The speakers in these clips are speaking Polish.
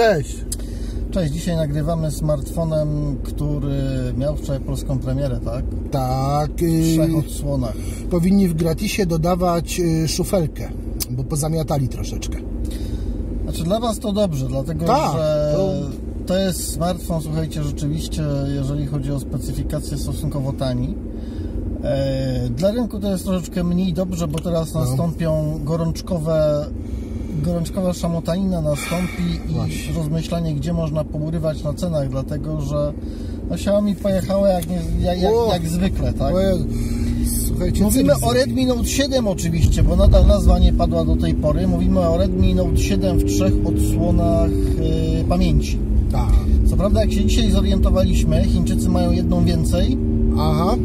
cześć. Cześć, dzisiaj nagrywamy smartfonem, który miał wczoraj polską premierę, tak? Tak. W trzech y, odsłonach. powinni w gratisie dodawać y, szufelkę, bo pozamiatali troszeczkę. Znaczy dla Was to dobrze, dlatego Tak, że to- to jest smartfon, słuchajcie, rzeczywiście, jeżeli chodzi o specyfikację, stosunkowo tani. E, Dla rynku to jest troszeczkę mniej dobrze, bo teraz No. nastąpią gorączkowe, gorączkowa szamotanina nastąpi i Właśnie. rozmyślanie, gdzie można pourywać na cenach, dlatego że no, Xiaomi pojechało jak, nie, jak, jak, jak zwykle, tak? Słuchajcie, Mówimy o Redmi Note 7 oczywiście, bo nadal nazwa nie padła do tej pory. Mówimy o Redmi Note 7 w trzech odsłonach yy, pamięci. Tak. Co prawda, jak się dzisiaj zorientowaliśmy, Chińczycy mają jedną więcej, Aha.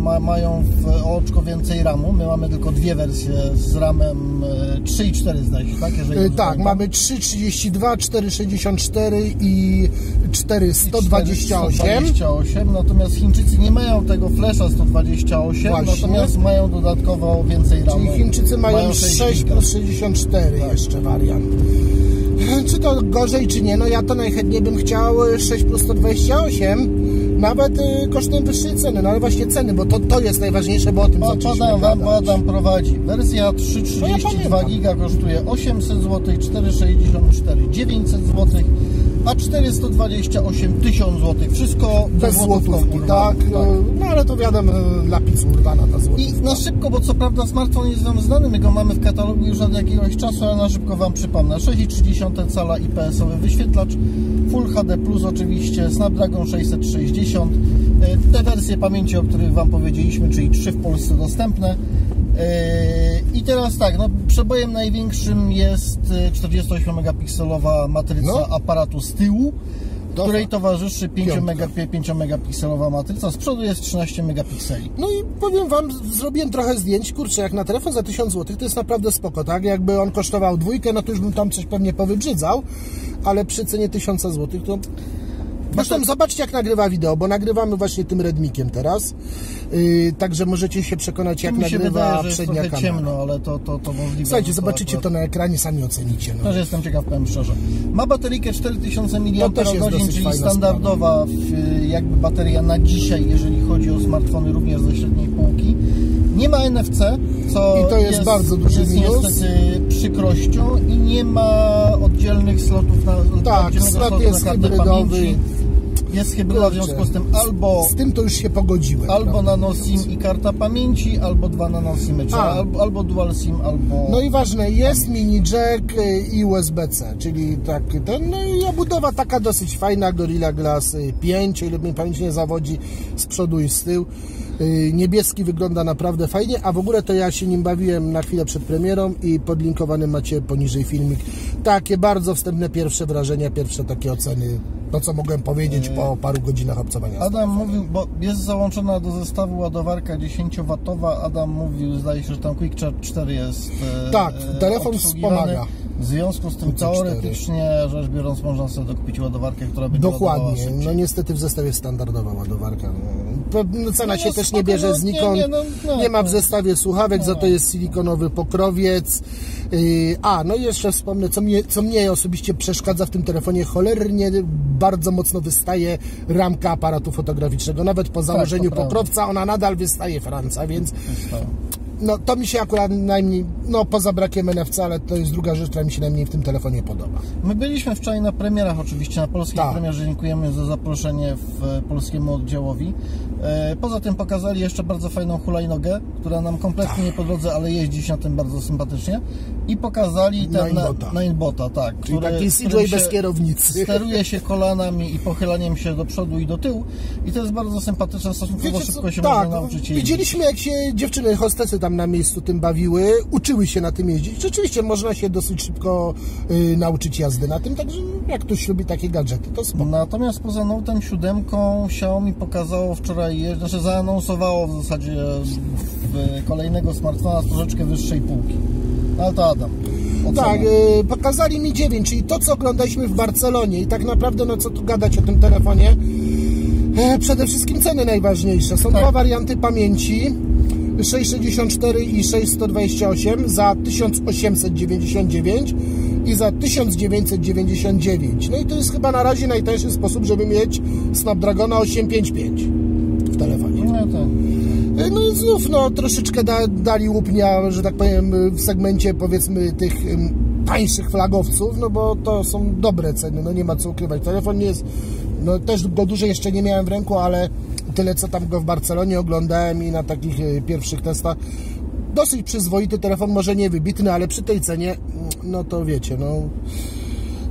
Ma, mają w oczko więcej RAMu. My mamy tylko dwie wersje z RAMem yy, 3 i 4 zdaje się, tak? Jeżeli dobrze tak, pamiętam. mamy 3,32, 4,64 i 4,128. 128, natomiast Chińczycy nie mają tego flasha 128, Właśnie. natomiast mają dodatkowo więcej RAMu. Czyli Chińczycy mają 6 6 giga. plus 64 jeszcze wariant. Czy to gorzej, czy nie? No ja to najchętniej bym chciał 6 plus 128, nawet y, kosztem wyższej ceny, no ale właśnie ceny, bo to, to jest najważniejsze, bo o tym podam wam. Adam prowadzi. Wersja 332 No ja giga kosztuje 800 zł, 464 900 zł, a 428 1000 zł. Wszystko Bez złotówki, urwane. tak, no, no ale to wiadomo, dla pizzy urwana ta I złotówka. na szybko, bo co prawda smartfon jest Wam znany, my go mamy w katalogu już od jakiegoś czasu, ale na szybko Wam przypomnę. 6,3 cala IPS-owy wyświetlacz, Full HD+, oczywiście, Snapdragon 660. E, Te wersje pamięci, o których Wam powiedzieliśmy, czyli trzy w Polsce dostępne. I teraz tak, no, przebojem największym jest e, 48-megapikselowa matryca No. aparatu z tyłu, To której towarzyszy 5 Piątka. mega, 5-megapikselowa matryca, z przodu jest 13 megapikseli. No i powiem Wam, zrobiłem trochę zdjęć, kurczę, jak na telefon za 1000 zł, to jest naprawdę spoko, tak? Jakby on kosztował dwójkę, no to już bym tam coś pewnie powybrzydzał, ale przy cenie 1000 zł to... Zresztą zobaczcie jak nagrywa wideo, bo nagrywamy właśnie tym Redmikiem teraz, yy, także możecie się przekonać jak Mi się nagrywa wydaje, że jest przednia trochę kamera. ciemno, ale to, to, to możliwe. Słuchajcie, że to zobaczycie akurat- to na ekranie, sami ocenicie. No. Też jestem ciekaw, powiem szczerze. Ma bateryjkę 4000 mAh, też jest dosyć czyli fajna standardowa w, jakby bateria na dzisiaj, jeżeli chodzi o smartfony również ze średniej półki. Nie ma NFC, co I to jest bardzo duży jest minus. niestety przykrością i nie ma oddzielnych slotów na Tak, oddzielnego slot jest kartę hybrydowy. pamięci. Jest hybryda, w związku z tym albo Z tym to już się pogodziłem. Albo nano. SIM i karta pamięci, albo dwa nano SIMy, albo, albo dual SIM, albo... No i ważne, jest mini jack y, i USB-C, czyli tak ten, no i obudowa taka dosyć fajna, Gorilla Glass y, 5, o ile mi pamięć nie zawodzi, z przodu i z tyłu. Y, Niebieski wygląda naprawdę fajnie, a w ogóle to ja się nim bawiłem na chwilę przed premierą i podlinkowany macie poniżej filmik. Takie bardzo wstępne pierwsze wrażenia, pierwsze takie oceny, to co mogłem powiedzieć po paru godzinach obcowania. Adam mówił, bo jest załączona do zestawu ładowarka 10W. Adam mówił, zdaje się, że tam Quick Charge 4 jest. e, Tak, e, telefon wspomaga. W związku z tym teoretycznie rzecz biorąc, można sobie dokupić ładowarkę, która będzie Dokładnie. No niestety w zestawie jest standardowa ładowarka. No, no, cena No, się też nie bierze no, znikąd. nie, nie, no, no, nie ma w zestawie słuchawek, za to jest silikonowy pokrowiec. Yy, A, no i jeszcze wspomnę, co mnie, co mnie osobiście przeszkadza w tym telefonie, cholernie bardzo mocno wystaje ramka aparatu fotograficznego. Nawet po założeniu Tak, to prawda. pokrowca ona nadal wystaje franca, więc Tak. No, to mi się akurat najmniej, no poza brakiem NFC, ale to jest druga rzecz, która mi się najmniej w tym telefonie podoba. My byliśmy wczoraj na premierach oczywiście, na polskiej Tak. premierze. Dziękujemy za zaproszenie w e, polskiemu oddziałowi. E, Poza tym pokazali jeszcze bardzo fajną hulajnogę, która nam kompletnie nie po drodze, ale jeździ się na tym bardzo sympatycznie. I pokazali ten Ninebota. na, Ninebota, tak. Czyli taki CJ bez kierownicy. Steruje się kolanami i pochylaniem się do przodu i do tyłu. I to jest bardzo sympatyczne, stosunkowo Wiecie szybko się tak, można nauczyć jeździć. widzieliśmy jak się dziewczyny, hostesy tam na miejscu tym bawiły, uczyły się na tym jeździć. Rzeczywiście można się dosyć szybko y, nauczyć jazdy na tym, także jak ktoś lubi takie gadżety, to spoko. Natomiast poza Note'em 7 Xiaomi pokazało wczoraj, znaczy zaanonsowało w zasadzie w kolejnego smartfona z troszeczkę wyższej półki. Ale to Adam. Ocena. Tak, y, pokazali mi 9, czyli to co oglądaliśmy w Barcelonie i tak naprawdę no co tu gadać o tym telefonie. E, przede wszystkim ceny najważniejsze. Są Tak. dwa warianty pamięci. 664 i 628 za 1899 i za 1999. No i to jest chyba na razie najtańszy sposób, żeby mieć Snapdragona 855 w telefonie. No to. No i znów, no troszeczkę da, dali łupnia, że tak powiem, w segmencie powiedzmy tych tańszych flagowców, no bo to są dobre ceny, no nie ma co ukrywać. Telefon nie jest, no też go dużo jeszcze nie miałem w ręku, ale tyle co tam go w Barcelonie oglądałem i na takich y, pierwszych testach. Dosyć przyzwoity telefon, może nie wybitny, ale przy tej cenie, no to wiecie, no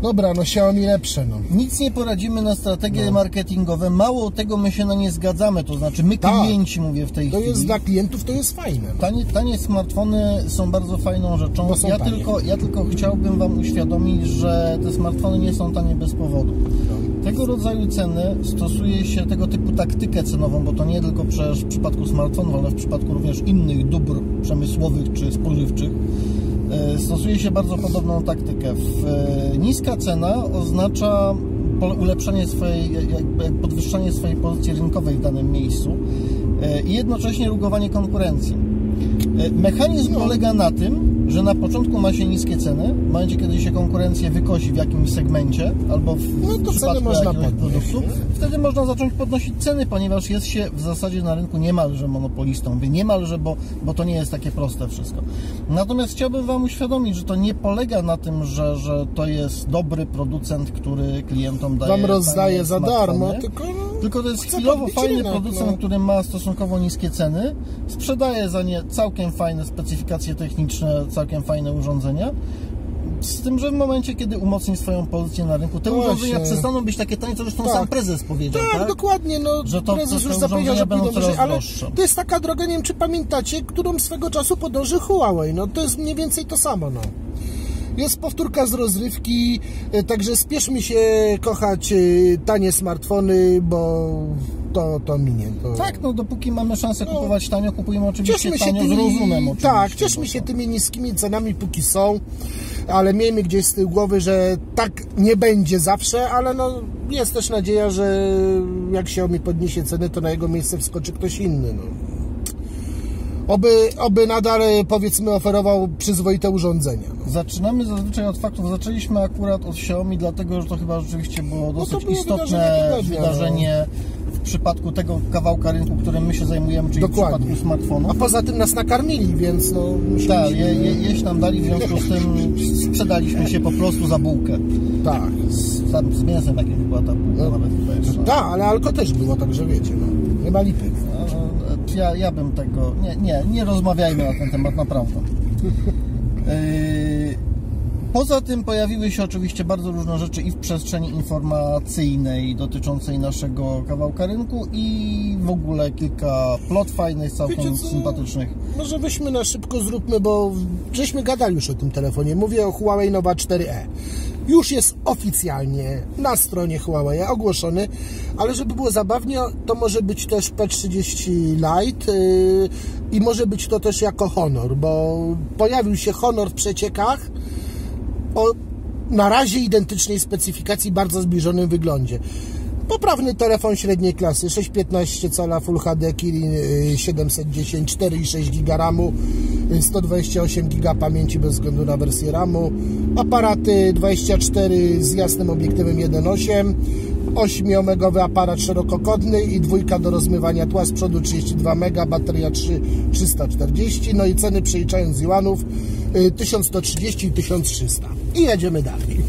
dobra, no Xiaomi lepsze, no. Nic nie poradzimy na strategie marketingowe. Mało tego, my się na nie zgadzamy. To znaczy, my Tak. klienci, mówię w tej To chwili. jest dla klientów, to jest fajne. No. Tanie, tanie smartfony są bardzo fajną rzeczą. Ja tanie. tylko, ja tylko chciałbym Wam uświadomić, że te smartfony nie są tanie bez powodu. Tego rodzaju ceny stosuje się tego typu taktykę cenową, bo to nie tylko przecież w przypadku smartfonów, ale w przypadku również innych dóbr przemysłowych czy spożywczych. E, Stosuje się bardzo podobną taktykę. E, niska cena oznacza ulepszenie swojej, podwyższanie swojej pozycji rynkowej w danym miejscu e, i jednocześnie rugowanie konkurencji. Mechanizm polega na tym, że na początku ma się niskie ceny, w momencie kiedy się konkurencję wykosi w jakimś segmencie albo w, No to przypadku można jakiegoś produktu, wtedy można zacząć podnosić ceny, ponieważ jest się w zasadzie na rynku niemalże monopolistą. Mówię niemalże, bo, bo to nie jest takie proste wszystko. Natomiast chciałbym Wam uświadomić, że to nie polega na tym, że, że to jest dobry producent, który klientom daje Wam rozdaje za darmo, tylko Tylko to jest chce chwilowo fajny producent, no. który ma stosunkowo niskie ceny, sprzedaje za nie całkiem fajne specyfikacje techniczne, całkiem fajne urządzenia. Z tym, że w momencie, kiedy umocni swoją pozycję na rynku, te No urządzenia właśnie. przestaną być takie tanie, co zresztą Tak. sam prezes powiedział, Tak, tak? dokładnie, no Że to- prezes już zapowiedział, urządzenia że będą coraz wyżej, ale droższe. to jest taka droga, nie wiem czy pamiętacie, którą swego czasu podąży Huawei, no to jest mniej więcej to samo, no. Jest powtórka z rozrywki, e, także spieszmy się kochać e, tanie smartfony, bo to, to minie. To... Tak, no dopóki mamy szansę kupować tanio, kupujemy oczywiście Cieszmy się tanio tymi, z rozumem oczywiście. tak, cieszmy się to- tymi niskimi cenami póki są, ale miejmy gdzieś z tyłu głowy, że tak nie będzie zawsze, ale no jest też nadzieja, że jak Xiaomi podniesie ceny, to na jego miejsce wskoczy ktoś inny. No. Oby, oby nadal powiedzmy oferował przyzwoite urządzenia. No. Zaczynamy zazwyczaj od faktów. Zaczęliśmy akurat od Xiaomi, dlatego że to chyba rzeczywiście było dosyć No było istotne wydarzenie no. wydarzenie w przypadku tego kawałka rynku, którym my się zajmujemy, czyli w Dokładnie. przypadku smartfonów. A poza tym nas nakarmili, więc no Tak, je, je, jeść nam dali, w związku z tym sprzedaliśmy się po prostu za bułkę. Tak. Z, tam, z mięsem jakimś była ta bułka No. nawet. Tak, ale alko też było, także wiecie, no. Nie ma lipy. No, Ja, ja bym tego... Nie, nie, nie rozmawiajmy na ten temat, naprawdę. Yy, Poza tym pojawiły się oczywiście bardzo różne rzeczy i w przestrzeni informacyjnej dotyczącej naszego kawałka rynku i w ogóle kilka plot fajnych, całkiem Wiecie co? sympatycznych. Może weźmy na szybko zróbmy, bo żeśmy gadali już o tym telefonie. Mówię o Huawei Nova 4e. Już jest oficjalnie na stronie Huawei ogłoszony, ale żeby było zabawnie, to może być też P30 Lite yy, i może być to też jako Honor, bo pojawił się Honor w przeciekach o na razie identycznej specyfikacji, bardzo zbliżonym wyglądzie. Poprawny telefon średniej klasy, 6,15 cala Full HD Kirin y, 710, 4,6 GB RAMu, y, 128 GB pamięci bez względu na wersję RAMu, aparaty 24 z jasnym obiektywem 1.8, 8-megowy aparat szerokokątny i dwójka do rozmywania tła z przodu 32 mega, bateria 3, 340, no i ceny przeliczając z juanów y, 1130 i 1300. I jedziemy dalej.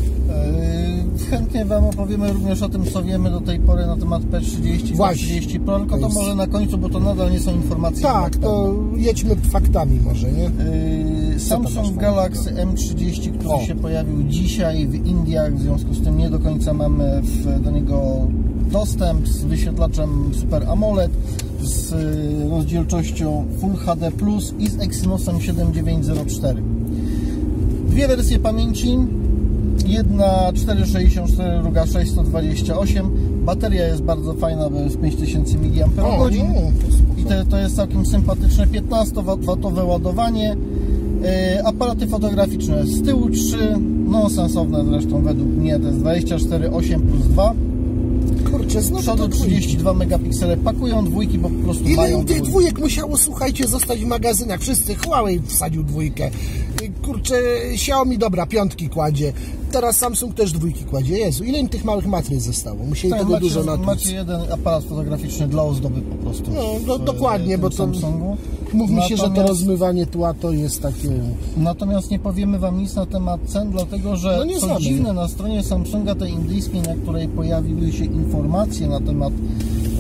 Chętnie Wam opowiemy również o tym, co wiemy do tej pory na temat P30 Właśnie. P30 Pro, tylko To jest- może na końcu, bo to nadal nie są informacje. Tak, to jedźmy faktami może, nie? Yy, masz Samsung Galaxy M30, który O. się pojawił dzisiaj w Indiach, w związku z tym nie do końca mamy w, do niego dostęp z wyświetlaczem Super AMOLED, z y, rozdzielczością Full HD Plus i z Exynosem 7904. Dwie wersje pamięci, jedna 464, druga 628. Bateria jest bardzo fajna, bo jest 5000 mAh. O, no, I to, to jest całkiem sympatyczne 15W ładowanie. Yy, aparaty fotograficzne z tyłu 3, no sensowne zresztą według mnie, to jest 24, 8 plus 2. kurczę, znowu przodu to dwójki. 32 megapiksele, pakują dwójki, bo po prostu Ile mają tych dwójek musiało, słuchajcie, zostać w magazynach? Wszyscy Huawei wsadził dwójkę. Kurczę, Xiaomi dobra, piątki kładzie. Teraz Samsung też dwójki kładzie. Jezu, ile im tych małych matryc zostało? Musieli Tak, tego macie, dużo natłuc. macie jeden aparat fotograficzny dla ozdoby po prostu. No, do, dokładnie, bo to Samsungu. mówi się, że to rozmywanie tła to jest takie... Natomiast nie powiemy Wam nic na temat cen, dlatego że No nie co znamy. dziwne, na stronie Samsunga tej indyjskiej, na której pojawiły się informacje na temat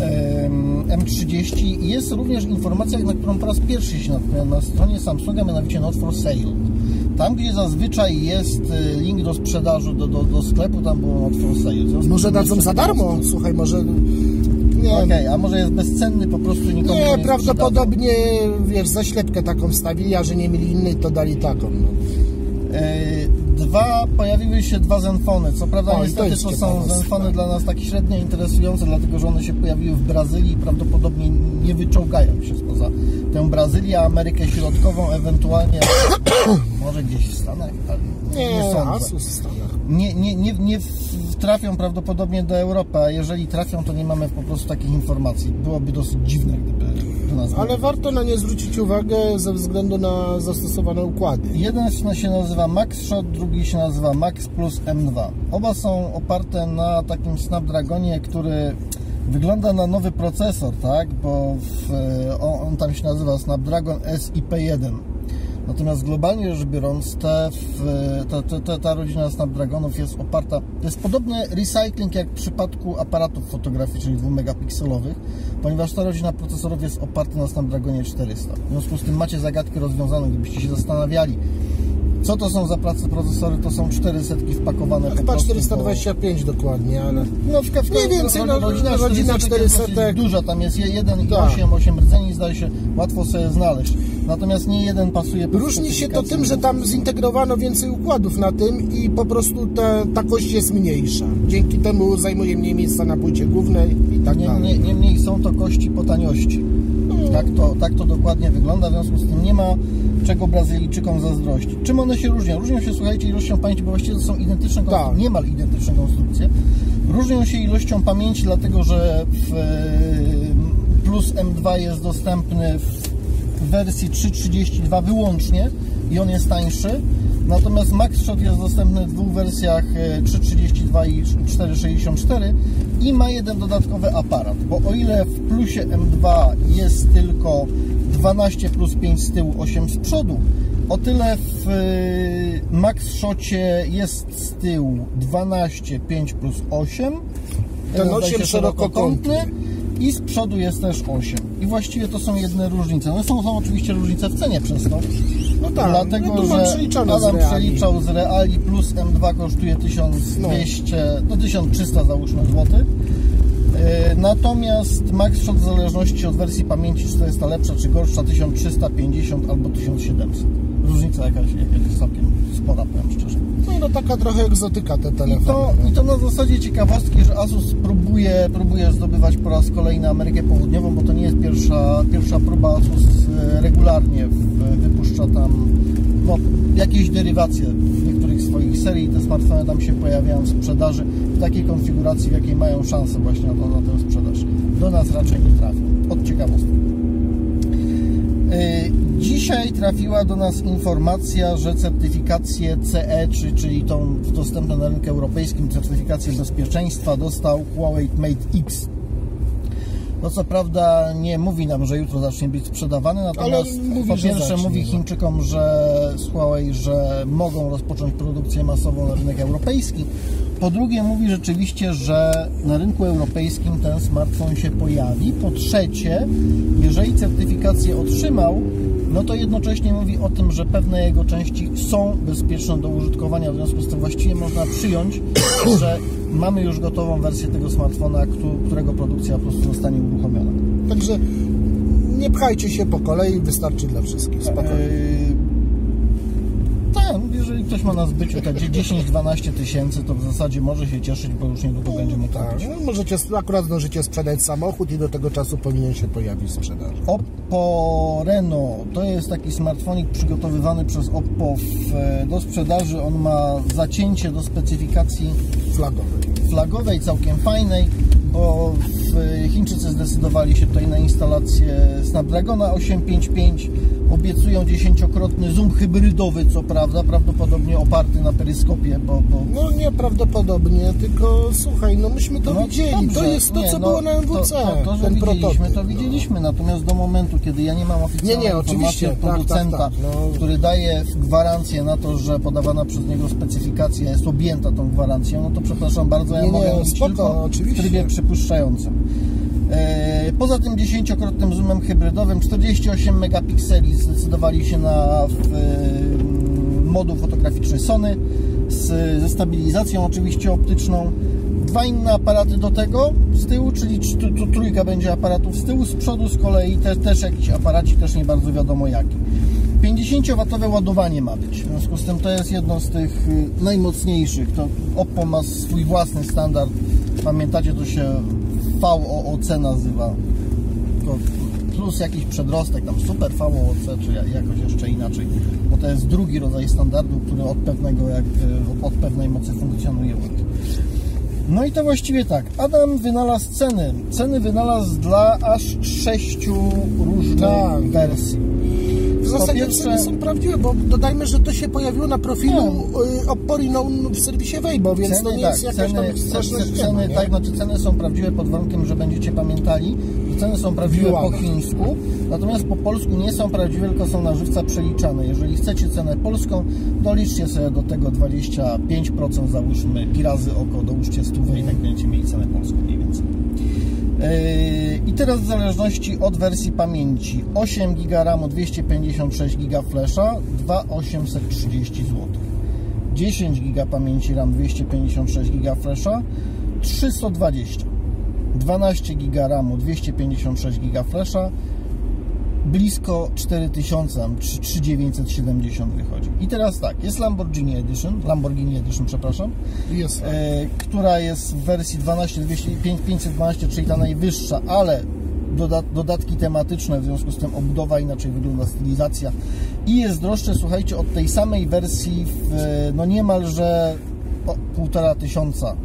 em, M30, jest również informacja, na którą po raz pierwszy się natknąłem na stronie Samsunga, mianowicie Not for Sale. Tam, gdzie zazwyczaj jest e, link do sprzedaży, do, do, do sklepu, tam było Not for Sale. Może dadzą za darmo? Słuchaj, może... Nie, Okej, a może jest bezcenny, po prostu nikomu nie, nie prawdopodobnie, wiesz, zaślepkę taką wstawili, a że nie mieli innej, to dali taką. No. E, Dwa, pojawiły się dwa zenfony. Co prawda O, niestety to są zenfony tak. dla nas takie średnio interesujące, dlatego że one się pojawiły w Brazylii i prawdopodobnie nie wyczołgają się spoza tę Brazylię, Amerykę Środkową, ewentualnie może gdzieś w Stanach, ale nie, Nie, sądzę. Asus w Stanach. Nie, nie, nie, nie trafią prawdopodobnie do Europy, a jeżeli trafią, to nie mamy po prostu takich informacji. Byłoby dosyć dziwne, gdyby do nas Ale warto na nie zwrócić uwagę ze względu na zastosowane układy. Jeden się nazywa Max Shot, drugi się nazywa Max Plus M2. Oba są oparte na takim Snapdragonie, który wygląda na nowy procesor, tak? Bo w, on, on tam się nazywa Snapdragon SIP1. Natomiast globalnie rzecz biorąc, te, w- ta, ta, ta, rodzina Snapdragonów jest oparta. To jest podobny recycling jak w przypadku aparatów fotograficznych 2 megapikselowych, ponieważ ta rodzina procesorów jest oparta na Snapdragonie 400. W związku z tym macie zagadki rozwiązane, gdybyście się zastanawiali, co to są za prace procesory, to są 400 wpakowane po Chyba prostu, 425 dokładnie, ale... No w, w, Mniej więcej, no, rodzina, rodzina 400 jest 400 dosyć duża, tam jest 1 i Tak. 8, 8 rdzeni zdaje się, łatwo sobie znaleźć. Natomiast nie jeden pasuje pod Różni się to tym, że tam zintegrowano więcej układów na tym i po prostu ta, ta kość jest mniejsza. Dzięki temu zajmuje mniej miejsca na płycie głównej i tak dalej. Niemniej, niemniej są to kości po taniości. Tak to, tak to dokładnie wygląda, w związku z tym nie ma czego Brazylijczykom zazdrościć. Czym one się różnią? Różnią się, słuchajcie, ilością pamięci, bo właściwie to są identyczne Tak. niemal identyczne konstrukcje. Różnią się ilością pamięci, dlatego że w e, Plus M2 jest dostępny w wersji 3.32 wyłącznie i on jest tańszy. Natomiast MaxShot jest dostępny w dwóch wersjach e, 3.32 i 4.64 i ma jeden dodatkowy aparat, bo o ile w Plusie M2 jest tylko 12 plus 5 z tyłu, 8 z przodu, o tyle w e, MaxShocie jest z tyłu 12, 5 plus 8. Ten 8 się szerokokątny. I z przodu jest też 8. I właściwie to są jedne różnice. No są, są oczywiście różnice w cenie przez to. No tak, Dlatego, no że Adam przeliczał z reali plus M2 kosztuje 1200, no 1300 załóżmy złotych. Yy, Natomiast MaxShot w zależności od wersji pamięci, czy to jest ta lepsza, czy gorsza, 1350 albo 1700. Różnica jakaś, jakaś całkiem spora, powiem szczerze. No, no taka trochę egzotyka te I telefony. to, I to na zasadzie ciekawostki, że Asus próbuje, próbuje zdobywać po raz kolejny Amerykę Południową, bo to nie jest pierwsza, pierwsza próba. Asus e, regularnie wypuszcza tam no, jakieś derywacje niektórych swoich serii. Te smartfony tam się pojawiają w sprzedaży w takiej konfiguracji, w jakiej mają szansę właśnie na, na tę sprzedaż. Do nas raczej nie trafią. Od ciekawostki. Dzisiaj trafiła do nas informacja, że certyfikację CE, czy, czyli tą dostępną na rynku europejskim certyfikację bezpieczeństwa dostał Huawei Mate X. No co prawda nie mówi nam, że jutro zacznie być sprzedawany, natomiast mówi, po pierwsze zacznie, mówi no. Chińczykom, że z Huawei, że mogą rozpocząć produkcję masową na rynek europejski. Po drugie mówi rzeczywiście, że na rynku europejskim ten smartfon się pojawi. Po trzecie, jeżeli certyfikację otrzymał, no to jednocześnie mówi o tym, że pewne jego części są bezpieczne do użytkowania. W związku z tym właściwie można przyjąć, że mamy już gotową wersję tego smartfona, któ- którego produkcja po prostu zostanie uruchomiona. Także nie pchajcie się po kolei, wystarczy dla wszystkich. Spokojnie. Jeżeli ktoś ma na zbyciu te 10-12 tysięcy, to w zasadzie może się cieszyć, bo już niedługo będzie mógł Tak, kupić. no, możecie, akurat zdążycie sprzedać samochód i do tego czasu powinien się pojawić sprzedaż. Oppo Reno to jest taki smartfonik przygotowywany przez Oppo w, do sprzedaży. On ma zacięcie do specyfikacji Flagowy. flagowej, całkiem fajnej, bo w- Chińczycy zdecydowali się tutaj na instalację Snapdragona 855. Obiecują dziesięciokrotny zoom hybrydowy, co prawda, prawdopodobnie oparty na peryskopie, bo, bo No nieprawdopodobnie, tylko słuchaj, no myśmy to no, widzieli. dobrze, to jest to, nie, co no, było na MWC. To, to, to że widzieliśmy, prototyp. to no. widzieliśmy, natomiast do momentu, kiedy ja nie mam oficjalnej Nie, nie, informacji od tak, producenta, tak, tak, no. który daje gwarancję na to, że podawana przez niego specyfikacja jest objęta tą gwarancją, no to przepraszam bardzo, ja Nie, nie, mogę mówić spoko, tylko oczywiście. w trybie przypuszczającym. E, Poza tym 10-krotnym zoomem hybrydowym 48 megapikseli zdecydowali się na e, moduł fotograficzny Sony z, ze stabilizacją oczywiście optyczną. Dwa inne aparaty do tego z tyłu, czyli tr- tr- trójka będzie aparatów z tyłu, z przodu z kolei te, też jakiś aparacik, też nie bardzo wiadomo jaki. 50W ładowanie ma być, w związku z tym to jest jedno z tych y, najmocniejszych. To Oppo ma swój własny standard, pamiętacie to się VOOC nazywa, plus jakiś przedrostek, tam Super VOOC, czy ja- jakoś jeszcze inaczej, bo to jest drugi rodzaj standardu, który od pewnego, jak, y, od pewnej mocy funkcjonuje. No i to właściwie tak. Adam wynalazł ceny. Ceny wynalazł dla aż sześciu różnych Tak. wersji. Zasadzie pierwsze- ceny są prawdziwe, bo dodajmy, że to się pojawiło na profilu y, Oppo Reno w serwisie Weibo, więc to nie jest jakaś ceny, tam ceny, ceny, nie? tak, znaczy ceny są prawdziwe pod warunkiem, że będziecie pamiętali, że ceny są prawdziwe po chińsku, natomiast po polsku nie są prawdziwe, tylko są na żywca przeliczane. Jeżeli chcecie cenę polską, doliczcie sobie do tego 25%, załóżmy pi razy oko, dołóżcie stówę i tak będziecie mieli cenę polską mniej więcej. Yy, I teraz w zależności od wersji pamięci 8 GB RAMu, 256 GB flasha, 2830 zł. 10 GB pamięci RAM, 256 GB flasha, 320. 12 GB RAMu, 256 GB flasha, blisko 4000, tam 3- 3970 wychodzi. I teraz tak, jest Lamborghini Edition, Lamborghini Edition, przepraszam, Jest. e, która jest w wersji 12, 200, 512, czyli ta najwyższa, ale doda dodatki tematyczne, w związku z tym obudowa inaczej wygląda, stylizacja i jest droższe, słuchajcie, od tej samej wersji w no niemalże półtora tysiąca,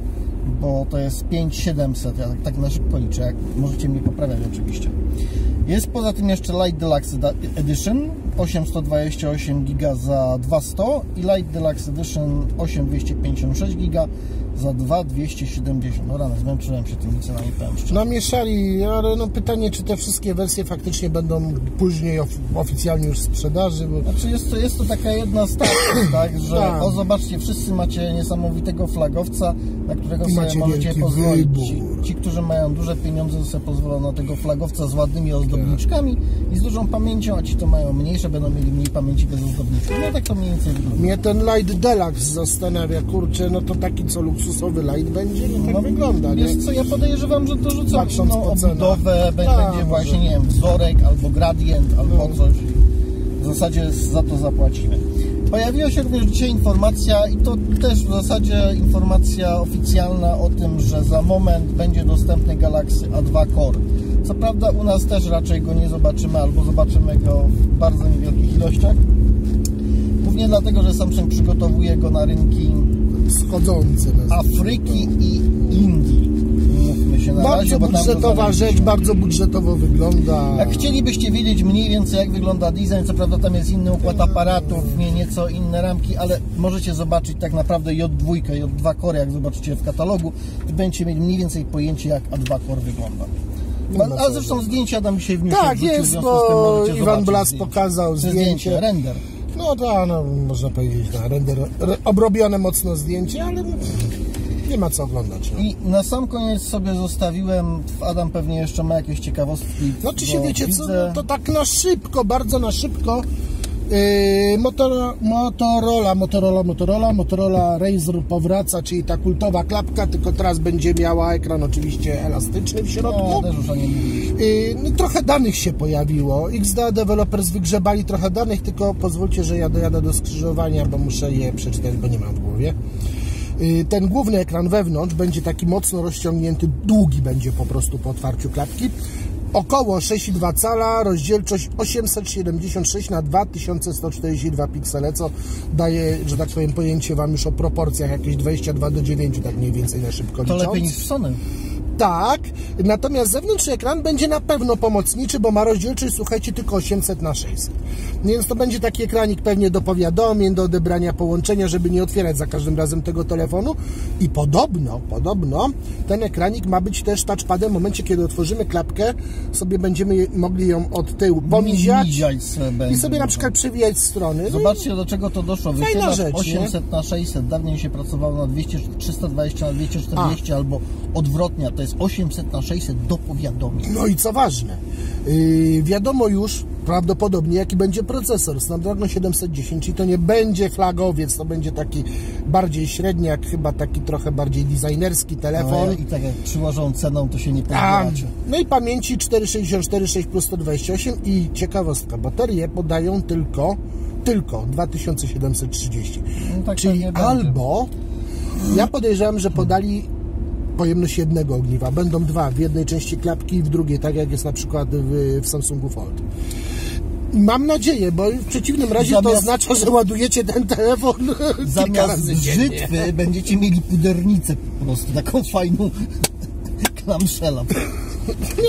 bo to jest 5700, ja tak, tak na szybko liczę, jak możecie mnie poprawiać oczywiście. Jest poza tym jeszcze Light Deluxe Edition 828 GB za 200 i Light Deluxe Edition 8256 GB za 2270. No rano, zmęczyłem się tymi cenami, powiem szczerze. Namieszali, ale no pytanie, czy te wszystkie wersje faktycznie będą później of oficjalnie już w sprzedaży, bo Znaczy jest to, jest to taka jedna z takich, tak, że Tak. o zobaczcie, wszyscy macie niesamowitego flagowca, na którego I sobie możecie pozwolić. Ci, ci, którzy mają duże pieniądze, sobie pozwolą na tego flagowca z ładnymi ozdobniczkami i z dużą pamięcią, a ci, to mają mniejsze, będą mieli mniej pamięci bez ozdobniczki. No tak to mniej więcej wygląda. mnie ten Light Deluxe zastanawia, kurczę, no to taki co luksusowy Light będzie, no tak No, wygląda, nie? Wiesz co, ja podejrzewam, że to rzucą Patrząc no, obudowę, Tak, będzie właśnie, nie wiem, wzorek albo gradient, albo No. coś. W zasadzie za to zapłacimy. Pojawiła się również dzisiaj informacja i to też w zasadzie informacja oficjalna o tym, że za moment będzie dostępny Galaxy A2 Core. Co prawda u nas też raczej go nie zobaczymy, albo zobaczymy go w bardzo niewielkich ilościach. Głównie dlatego, że Samsung przygotowuje go na rynki nazwijmy Afryki i Indii. Się na Bardzo razie, tam budżetowa rzecz, bardzo budżetowo wygląda. Jak chcielibyście wiedzieć mniej więcej jak wygląda design, co prawda tam jest inny układ aparatów, nie nieco inne ramki, ale możecie zobaczyć tak naprawdę J2, J2 Core, jak zobaczycie w katalogu i będziecie mieli mniej więcej pojęcie jak A2 Core wygląda. Nie ma A zresztą zdjęcia Adam dzisiaj w newsie Tak, wrzucił, jest, bo Iwan Blas zdjęcie. pokazał To zdjęcie. render. No to, no, można powiedzieć, na render, re, obrobione mocno zdjęcie, ale nie ma co oglądać. No. I na sam koniec sobie zostawiłem, Adam pewnie jeszcze ma jakieś ciekawostki. Znaczy się, wiecie co, widzę- no to tak na szybko, bardzo na szybko. Yy, Motor, Motorola, Motorola, Motorola, Motorola Razr powraca, czyli ta kultowa klapka, tylko teraz będzie miała ekran oczywiście elastyczny w środku. No. Yy, no, trochę danych się pojawiło. XDA Developers wygrzebali trochę danych, tylko pozwólcie, że ja dojadę do skrzyżowania, bo muszę je przeczytać, bo nie mam w głowie. Yy, Ten główny ekran wewnątrz będzie taki mocno rozciągnięty, długi będzie po prostu po otwarciu klapki. Około 6,2 cala, rozdzielczość 876 na 2142 piksele, co daje, że tak powiem, pojęcie Wam już o proporcjach jakieś 22 do 9, tak mniej więcej na szybko To licząc. lepiej niż w Sony. Tak, natomiast zewnętrzny ekran będzie na pewno pomocniczy, bo ma rozdzielczość, słuchajcie, tylko 800 na 600. Więc to będzie taki ekranik pewnie do powiadomień, do odebrania połączenia, żeby nie otwierać za każdym razem tego telefonu. I podobno, podobno ten ekranik ma być też touchpadem w momencie, kiedy otworzymy klapkę, sobie będziemy mogli ją od tyłu pomiziać Miziać sobie i sobie na przykład przewijać strony. No Zobaczcie do czego to doszło. Fajna rzecz, 800 na 600. Dawniej się pracowało na 200, 320 na 240 albo odwrotnie. To jest 800 na 600 do powiadomień. No i co ważne, yy, wiadomo już prawdopodobnie jaki będzie procesor Snapdragon 710 i to nie będzie flagowiec, to będzie taki bardziej średniak, chyba taki trochę bardziej designerski telefon. No, I tak jak przyłożą ceną, to się nie pozbieracie. no i pamięci 464, 6 plus 128 i ciekawostka, baterie podają tylko tylko 2730. No tak Czyli albo ja podejrzewam, że podali pojemność jednego ogniwa. Będą dwa, w jednej części klapki i w drugiej, tak jak jest na przykład w, w Samsungu Fold. Mam nadzieję, bo w przeciwnym razie to Zamiast- oznacza, że ładujecie ten telefon kilka Zamiast razy dziennie. brzytwy będziecie mieli pudernicę po prostu, taką fajną klamszela.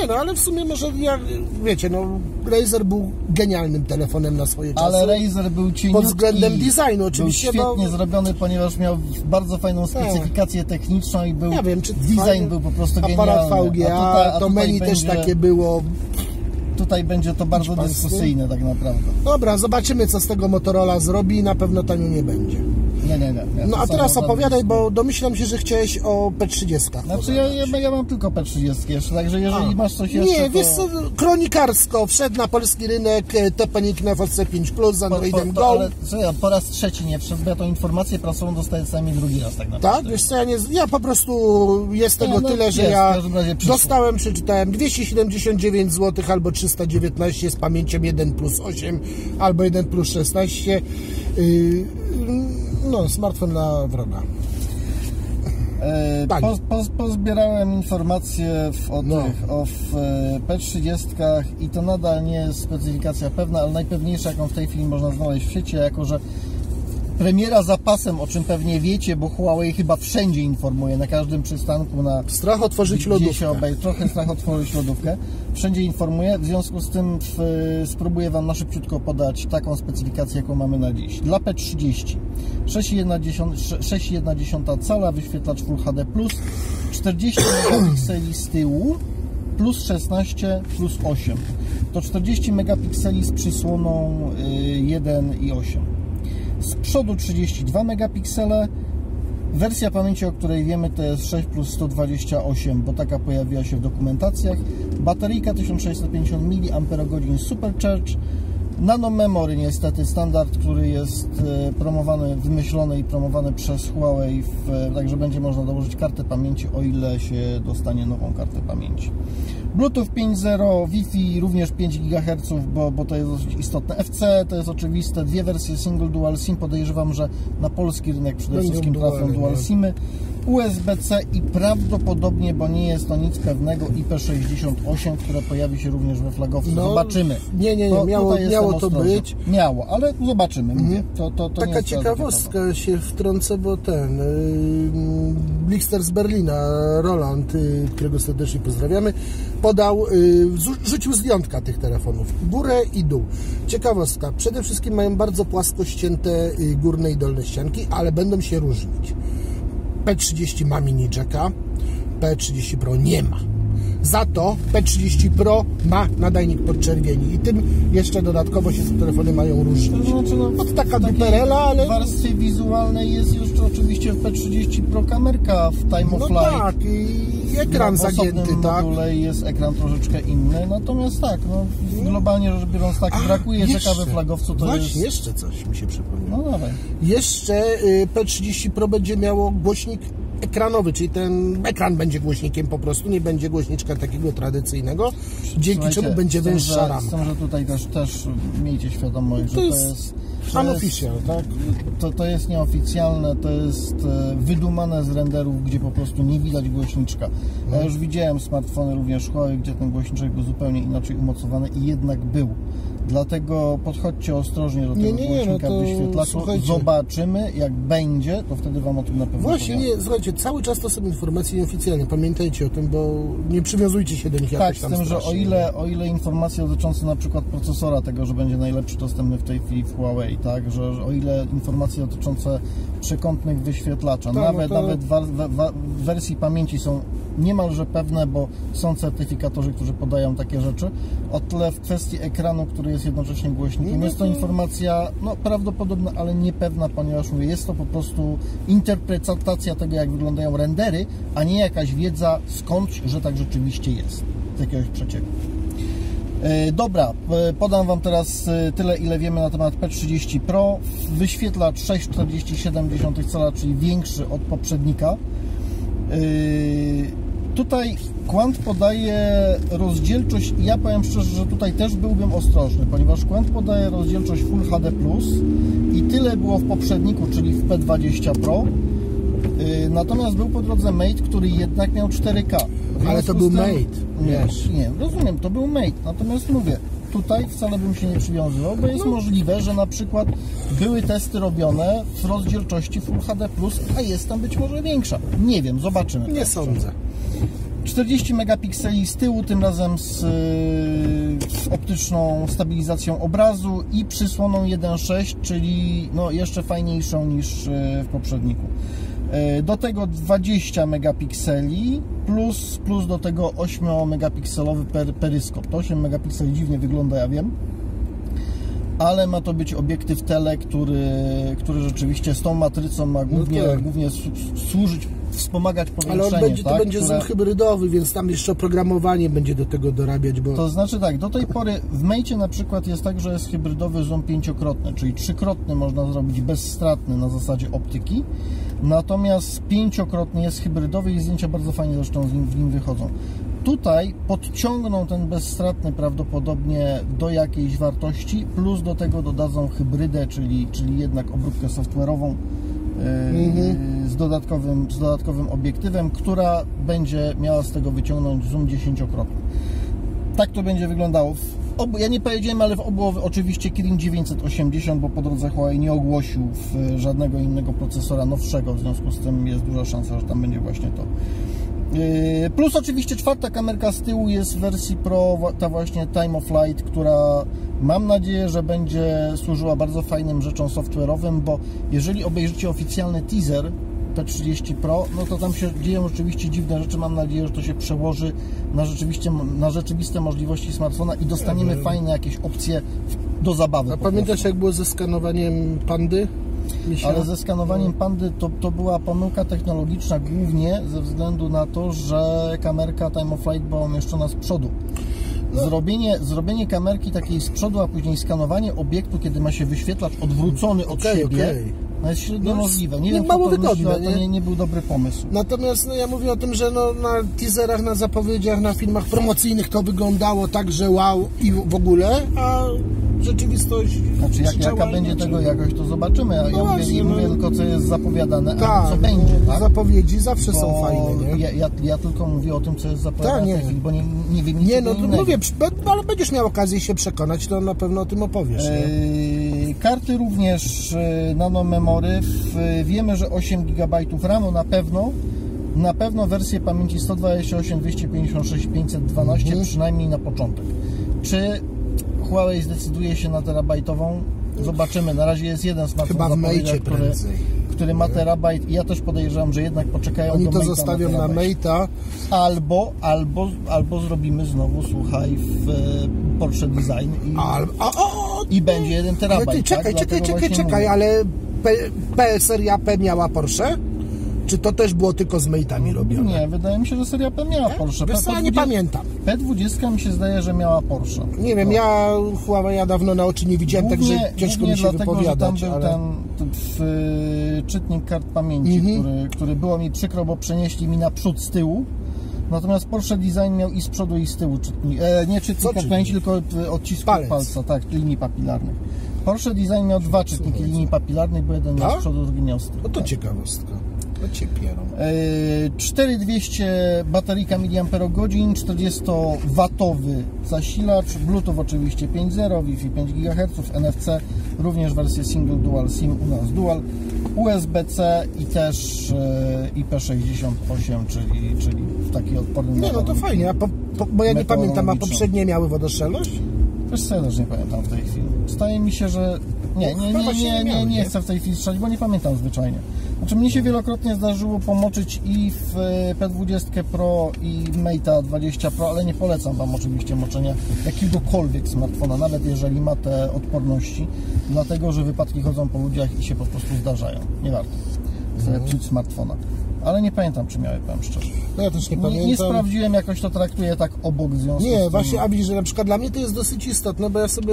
Nie no, ale w sumie może jak, wiecie, no Razer był genialnym telefonem na swoje czasy. Ale Razer był cieniutki. Pod względem designu oczywiście, Był świetnie bo- zrobiony, ponieważ miał bardzo fajną specyfikację techniczną i był Ja wiem, czy design fajny był po prostu Aparat genialny. VGA, a tutaj, a to menu też będzie, takie było. Tutaj będzie to bardzo dyskusyjne tak naprawdę. Dobra, zobaczymy co z tego Motorola zrobi, na pewno tanio nie będzie. Nie, nie, nie. nie. No a teraz opowiadaj, bo domyślam się, że chciałeś o P30. Znaczy ja, ja, ja mam tylko P30 jeszcze, także jeżeli masz coś jeszcze, Nie, to... wiesz co, kronikarsko wszedł na polski rynek e, Tepanik Nefos C5 Plus z Po, po, Androidem to, Go. ale co ja po raz trzeci nie wszedł, bo ja tą informację prasową dostaję najmniej drugi raz tak naprawdę. Tak, wiesz co, ja, nie, ja po prostu jest tego no tyle, że jest, w ja dostałem, przeczytałem 279 zł albo 319 z pamięcią 1 plus 8 albo 1 plus 16. Yy, no, smartfon na wroga. E, Tak. po, po, pozbierałem informacje w, o, No. tych, o w, e, P30 i to nadal nie jest specyfikacja pewna, ale najpewniejsza jaką w tej chwili można znaleźć w sieci, jako że premiera zapasem, o czym pewnie wiecie, bo Huawei chyba wszędzie informuje, na każdym przystanku, na Strach otworzyć lodówkę. obej, trochę strach otworzyć lodówkę. Wszędzie informuję, w związku z tym w, spróbuję Wam na szybciutko podać taką specyfikację, jaką mamy na dziś. Dla P30 6,1 cala, wyświetlacz Full HD+, 40 megapikseli z tyłu, plus 16, plus 8. To 40 megapikseli z przysłoną y, 1 i 8. Z przodu 32 megapiksele, Wersja pamięci, o której wiemy, to jest 6 plus 128, bo taka pojawiła się w dokumentacjach. Bateryjka 1650 mAh Supercharge. Nano Memory niestety, standard, który jest e, promowany, wymyślony i promowany przez Huawei, w, także będzie można dołożyć kartę pamięci, o ile się dostanie nową kartę pamięci. Bluetooth 5.0, Wi-Fi również 5 GHz, bo, bo to jest dosyć istotne. FC to jest oczywiste, dwie wersje single dual SIM, podejrzewam, że na polski rynek przede wszystkim trafią dual nie? SIMy. USB-C i prawdopodobnie, bo nie jest to nic pewnego, IP68, które pojawi się również we flagowcu. No, zobaczymy. nie, nie, nie, To- miało- miało to ostrożny. być. Mhm. Miało, ale zobaczymy. Mówię. To, to, to Taka ciekawostka się wtrącę, bo ten yy, Blister z Berlina, Roland, yy, którego serdecznie pozdrawiamy, podał, yy, rzucił zdjątka tych telefonów, górę i dół. Ciekawostka, przede wszystkim mają bardzo płasko ścięte yy, górne i dolne ścianki, ale będą się różnić. P30 ma mini jacka, P30 Pro nie ma. Za to P30 Pro ma nadajnik podczerwieni i tym jeszcze dodatkowo się te telefony mają różnić. To znaczy, no, Od taka w takiej duperela, ale... W warstwie wizualnej jest jeszcze oczywiście w P30 Pro kamerka w Time of No Flight. tak, i ekran w zagięty, tak? module jest ekran troszeczkę inny, natomiast tak, no, globalnie rzecz biorąc tak, brakuje jeszcze, ciekawe flagowcu, to Właśnie, jest... jeszcze coś mi się przypomniało. No dawaj. Jeszcze y, P30 Pro będzie miało głośnik ekranowy, czyli ten ekran będzie głośnikiem po prostu, nie będzie głośniczka takiego tradycyjnego, dzięki Słuchajcie, czemu będzie węższa że- ramka. Tym, że tutaj też, też miejcie świadomość, że To to jest jest... to Unofficial, tak? To, to jest nieoficjalne, to jest e, wydumane z renderów, gdzie po prostu nie widać głośniczka. No. Ja już widziałem smartfony również Huawei, gdzie ten głośniczek był zupełnie inaczej umocowany i jednak był. Dlatego podchodźcie ostrożnie do Nie, tego nie, nie, no głośnika wyświetlacza. słuchajcie. Zobaczymy, jak będzie, to wtedy Wam o tym na pewno Właśnie, powiem. nie, słuchajcie, cały czas to są informacje nieoficjalne, pamiętajcie o tym, bo nie przywiązujcie się do nich Tak, jakoś z tam tym, że o strasznie. ile, o ile informacje dotyczące na przykład procesora, tego, że będzie najlepszy dostępny w tej chwili w Huawei, tak, że że o ile informacje dotyczące przekątnych wyświetlacza, Tak, nawet, no to- nawet wa, wa, wa, w wersji pamięci są niemalże pewne, bo są certyfikatorzy, którzy podają takie rzeczy. O tyle w kwestii ekranu, który jest jednocześnie głośnikiem, No jest to informacja no, prawdopodobna, ale niepewna, ponieważ mówię, jest to po prostu interpretacja tego, jak wyglądają rendery, a nie jakaś wiedza skąd, że tak rzeczywiście jest z jakiegoś przecieku. E, Dobra, e, podam Wam teraz e, tyle, ile wiemy na temat P30 Pro. Wyświetlacz 6,47 cala, czyli większy od poprzednika. Tutaj Quant podaje rozdzielczość, ja powiem szczerze, że tutaj też byłbym ostrożny, ponieważ Quant podaje rozdzielczość Full HD+, i tyle było w poprzedniku, czyli w P20 Pro. E, Natomiast był po drodze Mate, który jednak miał 4K. W Ale to był tym- Mate, Nie, wiesz. nie, rozumiem, to był Mate. Natomiast mówię, tutaj wcale bym się nie przywiązywał, bo jest No. możliwe, że na przykład były testy robione w rozdzielczości Full HD+, a jest tam być może większa. Nie wiem, zobaczymy. Nie sądzę. 40 megapikseli z tyłu, tym razem z, yy, z optyczną stabilizacją obrazu i przysłoną 1.6, czyli no, jeszcze fajniejszą niż yy, w poprzedniku. Yy, Do tego 20 megapikseli plus, plus do tego 8 megapikselowy per, peryskop. To 8 megapikseli dziwnie wygląda, ja wiem ale ma to być obiektyw tele, który, który rzeczywiście z tą matrycą ma głównie, tak. głównie służyć, wspomagać Ale powiększenie. on będzie, tak, to będzie które- zoom hybrydowy, więc tam jeszcze oprogramowanie będzie do tego dorabiać, bo... To znaczy tak, do tej pory w Mate na przykład jest tak, że jest hybrydowy zoom pięciokrotny, czyli trzykrotny można zrobić bezstratny na zasadzie optyki, natomiast pięciokrotny jest hybrydowy i zdjęcia bardzo fajnie zresztą nim, w nim wychodzą. Tutaj podciągną ten bezstratny prawdopodobnie do jakiejś wartości, plus do tego dodadzą hybrydę, czyli, czyli jednak obróbkę software'ową yy, z, dodatkowym, z dodatkowym obiektywem, która będzie miała z tego wyciągnąć zoom dziesięciokrotny. Tak to będzie wyglądało. W obu, ja nie powiedziałem, ale w obu oczywiście Kirin 980, bo po drodze Huawei nie ogłosił żadnego innego procesora nowszego, w związku z tym jest duża szansa, że tam będzie właśnie to. Yy, Plus oczywiście czwarta kamerka z tyłu jest w wersji Pro, ta właśnie Time of Flight, która mam nadzieję, że będzie służyła bardzo fajnym rzeczom software'owym, bo jeżeli obejrzycie oficjalny teaser P30 Pro, no to tam się dzieją rzeczywiście dziwne rzeczy. Mam nadzieję, że to się przełoży na, rzeczywiście, na rzeczywiste możliwości smartfona i dostaniemy fajne jakieś opcje do zabawy. A pamiętasz jak było ze skanowaniem pandy? Ale ze skanowaniem pandy to, to była pomyłka technologiczna głównie ze względu na to, że kamerka Time of Flight była umieszczona z przodu. No. Zrobienie, zrobienie kamerki takiej z przodu, a później skanowanie obiektu, kiedy ma się wyświetlacz odwrócony od Okej, siebie, okej. no jest średnio No, możliwe. Nie nie wiem, kto mało wygodne, to nie? nie, nie był dobry pomysł. Natomiast no, ja mówię o tym, że no, na teaserach, na zapowiedziach, na filmach promocyjnych to wyglądało tak, że wow i w ogóle, a rzeczywistość Znaczy, jak, jaka będzie inaczej. tego jakość, to zobaczymy. A ja mówię, właśnie, nie no. mówię tylko, co jest zapowiadane, a Tak, co będzie. no, Tak? zapowiedzi zawsze są fajne, nie? Ja, ja, ja tylko mówię o tym, co jest zapowiadane tej nie. chwili, bo nie, nie wiem Nie, niczego no innego. mówię, no, ale będziesz miał okazję się przekonać, to na pewno o tym opowiesz. nie? Yy, Karty również yy, nano memory. W- Wiemy, że 8 GB RAMu na pewno. Na pewno wersję pamięci 128, 256, 512, Mhm. przynajmniej na początek. Czy Huawei zdecyduje się na terabajtową? Zobaczymy. Na razie jest jeden smartfon Chyba w który, prędzej. który ma terabajt i ja też podejrzewam, że jednak poczekają Oni do to Mate'a zostawią na terabajt. Mate'a. Albo, albo, albo zrobimy znowu, słuchaj, w e, Porsche Design i, Al, o, o, i będzie jeden terabajt. ty, czekaj, tak? czekaj, Dlatego czekaj, czekaj, mówię. ale P, P seria P miała Porsche? Czy to też było tylko z Mate'ami robione? Nie, wydaje mi się, że seria P miała Porsche. Wiesz co, ja nie pamiętam. P20 mi się zdaje, że miała Porsche. Nie wiem, ja Huawei dawno na oczy nie widziałem, Głównie, także ciężko mi się dlatego, wypowiadać. że tam ale... był ten, ten w, y, czytnik kart pamięci, Mhm. który, który było mi przykro, bo przenieśli mi naprzód z tyłu. Natomiast Porsche Design miał i z przodu i z tyłu czytnik. E, nie czytnik kart pamięci, tylko y, odcisku Palec. palca, tak, linii papilarnych. Porsche Design miał dwa czytniki linii papilarnych, bo jeden miał z Tak? przodu, drugi miał z tyłu. No to tak. ciekawostka. To cię pierą. Yy, 4200 bateryjka mAh, 40W zasilacz, Bluetooth oczywiście 5.0, Wi-Fi 5 GHz, NFC, również wersję single dual SIM, u nas dual, USB-C i też yy, IP68, czyli, czyli w taki odporny Nie, no to fajnie, po, po, bo ja nie pamiętam, a poprzednie miały wodostrzelność? Wiesz co, ja też nie pamiętam w tej chwili. Zdaje mi się, że... Nie, nie, Chyba nie, nie, nie nie nie? chcę w tej chwili strzelać, bo nie pamiętam zwyczajnie. Znaczy mnie się wielokrotnie zdarzyło pomoczyć i w e, P20 Pro i Mate'a 20 Pro, ale nie polecam Wam oczywiście moczenia jakiegokolwiek smartfona, nawet jeżeli ma te odporności, dlatego, że wypadki chodzą po ludziach i się po prostu zdarzają. Nie warto sobie Mhm. psuć smartfona. Ale nie pamiętam, czy miałem, powiem szczerze. No ja też nie Nie, pamiętam. nie sprawdziłem, jakoś to traktuję tak obok w związku Nie, właśnie, a widzisz, że na przykład dla mnie to jest dosyć istotne, bo ja sobie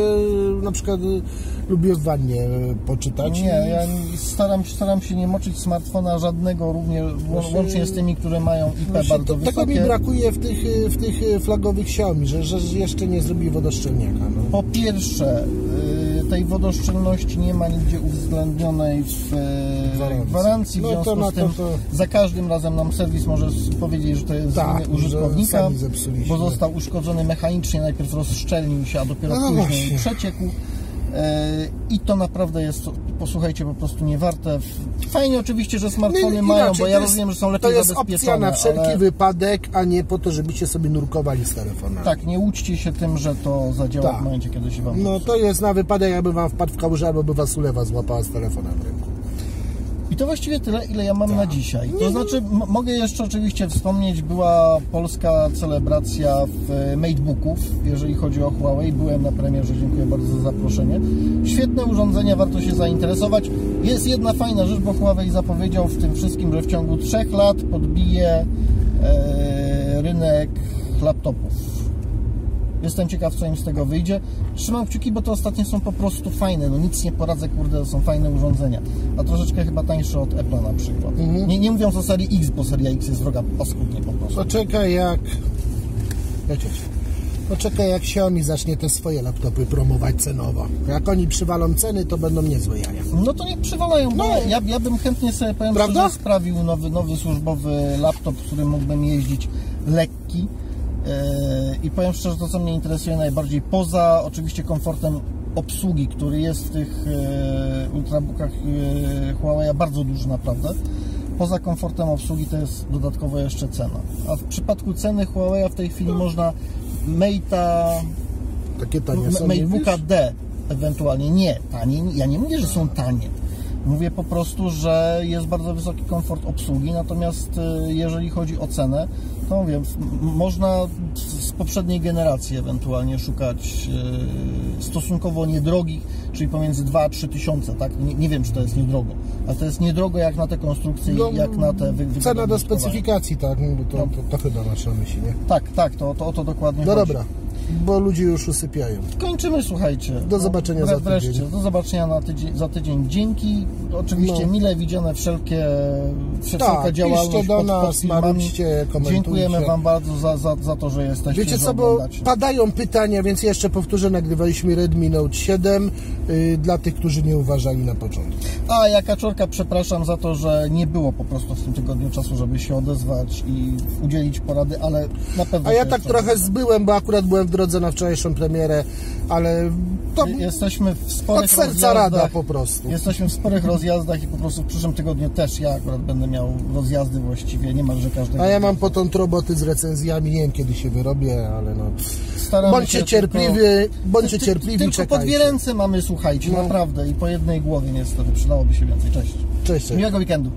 na przykład y, lubię w wannie y, poczytać. Nie, i- ja staram, staram się nie moczyć smartfona żadnego, również Właśnie- łącznie z tymi, które mają IP Właśnie bardzo to, tego mi wysokie. brakuje w tych, y, w tych y, flagowych Xiaomi, że, że jeszcze nie zrobili wodoszczelniaka. No. Po pierwsze, y, tej wodoszczelności nie ma nigdzie uwzględnionej w y, Gwarancji. gwarancji, w No to związku z tym to- to- za każdym razem nam serwis może powiedzieć, że to jest Tak, użytkownika, bo został uszkodzony mechanicznie, najpierw rozszczelnił się, a dopiero No później właśnie. przeciekł. E, I to naprawdę jest, posłuchajcie, po prostu niewarte. Fajnie oczywiście, że smartfony mają, bo ja to jest- rozumiem, że są To lepiej jest opcja zabezpieczone. na wszelki ale... wypadek, a nie po to, żebyście sobie nurkowali z telefonami. Tak, nie łudźcie się tym, że to zadziała Tak. w momencie, kiedy się Wam No to jest na wypadek, jakby wam wpadł w kałużę, albo by was ulewa złapała z telefonem w ręku. I to właściwie tyle, ile ja mam Tak. na dzisiaj. To znaczy, mogę jeszcze oczywiście wspomnieć, była polska celebracja w e, Matebooków, jeżeli chodzi o Huawei. Byłem na premierze, dziękuję bardzo za zaproszenie. Świetne urządzenia, warto się zainteresować. Jest jedna fajna rzecz, bo Huawei zapowiedział w tym wszystkim, że w ciągu trzech lat podbije e, rynek laptopów. Jestem ciekaw, co im z tego wyjdzie. Trzymam kciuki, bo te ostatnie są po prostu fajne. No nic nie poradzę, kurde, to są fajne urządzenia. A troszeczkę chyba tańsze od Apple'a na przykład. Mhm. Nie, nie mówiąc o serii X, bo seria X jest droga paskudnie po prostu. Poczekaj jak... Wiecie, poczekaj jak Xiaomi zacznie te swoje laptopy promować cenowo. Jak oni przywalą ceny, to będą niezłe jaja. No to niech przywalają, bo No. ja, ja bym chętnie sobie, powiem Prawda? szczerze, sprawił nowy, nowy służbowy laptop, w którym mógłbym jeździć lekki. Yy, I powiem szczerze, to co mnie interesuje najbardziej, poza oczywiście komfortem obsługi, który jest w tych yy, ultrabookach yy, Huawei bardzo duży naprawdę, poza komfortem obsługi to jest dodatkowo jeszcze cena. A w przypadku ceny Huawei w tej chwili można Mate'a Takie tanie są, Matebooka? D ewentualnie nie, tanie. Ja nie mówię, że są tanie. Mówię po prostu, że jest bardzo wysoki komfort obsługi, natomiast jeżeli chodzi o cenę, to mówię, w- m- można z poprzedniej generacji ewentualnie szukać y, stosunkowo niedrogich, czyli pomiędzy 2 a 3 tysiące, tak? Nie, nie wiem, czy to jest niedrogo, ale to jest niedrogo jak na te konstrukcje, No, i jak na te wy, Cena do specyfikacji, tak, no, to, No. to, to chyba masz na myśli, nie? Tak, tak, to, to o to dokładnie No chodzi. dobra, bo ludzie już usypiają. Kończymy, słuchajcie. Do zobaczenia za tydzień. Do zobaczenia na tydzień, za tydzień. Dzięki. Oczywiście No. mile widziane wszelkie, wszelka Tak, działalność do pod, nas, pod marudźcie. Dziękujemy Wam bardzo za, za, za to, że jesteście, Wiecie co, bo padają pytania, więc jeszcze powtórzę, nagrywaliśmy Redmi Note 7 y, dla tych, którzy nie uważali na początku. A ja Kaczorka przepraszam za to, że nie było po prostu w tym tygodniu czasu, żeby się odezwać i udzielić porady, ale na pewno A ja tak trochę zbyłem, bo akurat byłem w drodze na wczorajszą premierę, ale to Jesteśmy w sporych od serca rada po prostu. Jesteśmy w sporych rozjazdach i po prostu w przyszłym tygodniu też ja akurat będę miał rozjazdy właściwie niemalże każdego A ja mam potąd roboty z recenzjami, nie wiem kiedy się wyrobię, ale no. Staramy Bądźcie się cierpliwi, tylko- bądźcie Ty- cierpliwi, Tylko po dwie ręce mamy, słuchajcie, No. naprawdę i po jednej głowie niestety, przydałoby się więcej. Cześć. Cześć, cześć. Miłego weekendu.